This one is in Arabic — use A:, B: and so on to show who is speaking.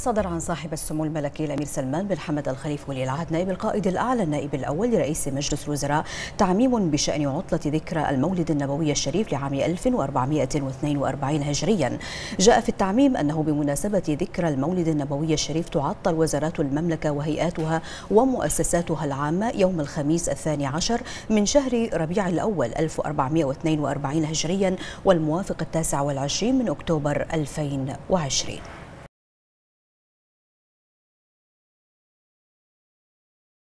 A: صدر عن صاحب السمو الملكي الأمير سلمان بن حمد الخليفة ولي العهد نائب القائد الأعلى النائب الأول لرئيس مجلس الوزراء تعميم بشأن عطلة ذكرى المولد النبوي الشريف لعام 1442 هجريا. جاء في التعميم أنه بمناسبة ذكرى المولد النبوي الشريف تعطل وزارات المملكة وهيئاتها ومؤسساتها العامة يوم الخميس الثاني عشر من شهر ربيع الأول 1442 هجريا والموافق التاسع والعشرين من أكتوبر 2020.